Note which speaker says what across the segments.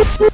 Speaker 1: Woo!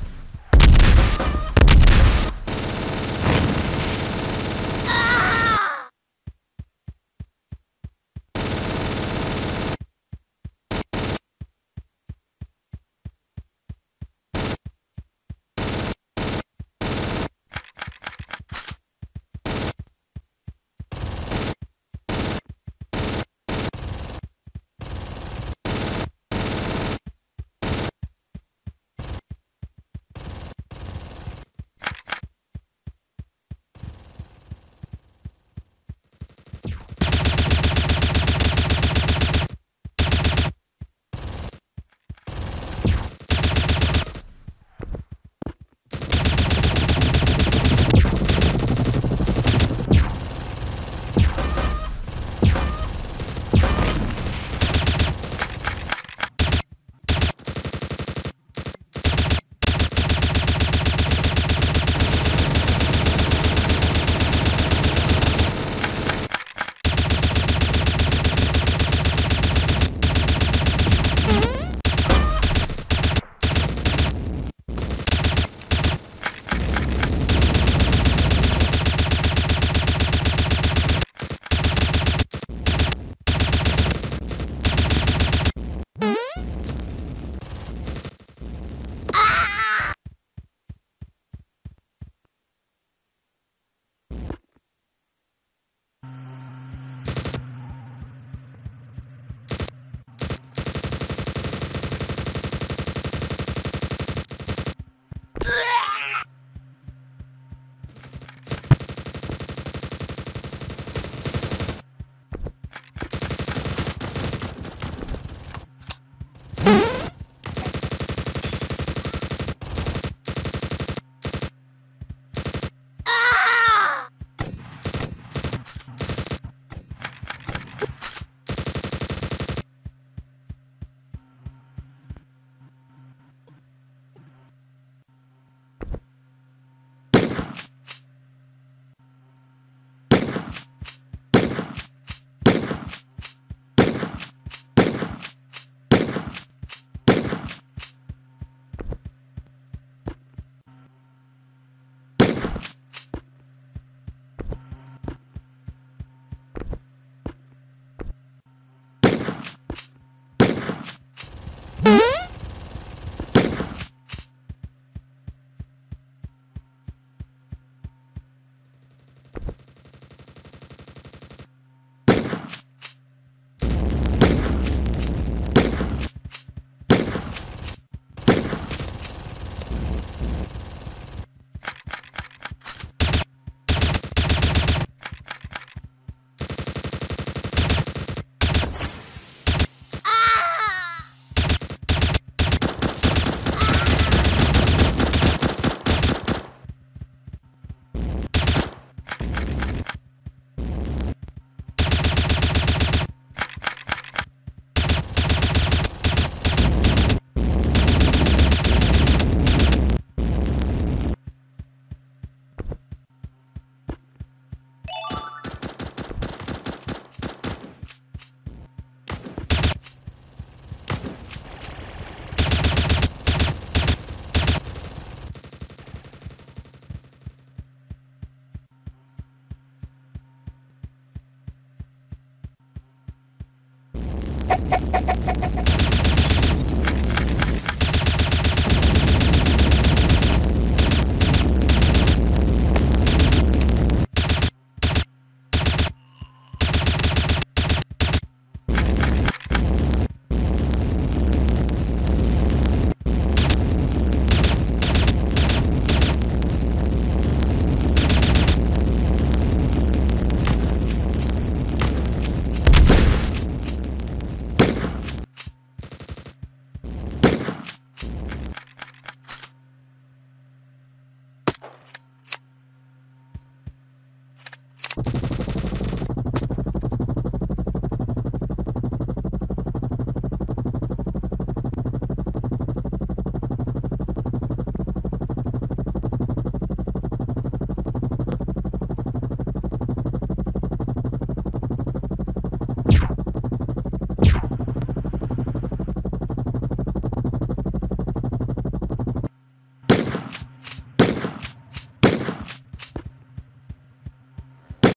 Speaker 1: フフフフ。